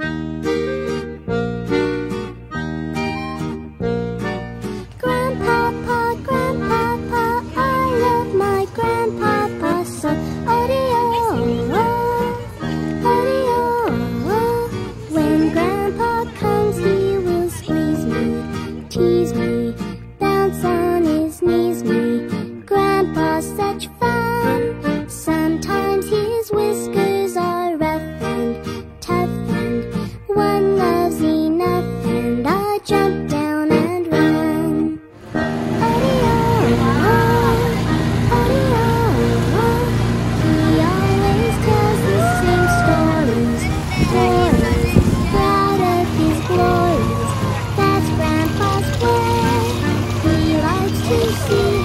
Música see.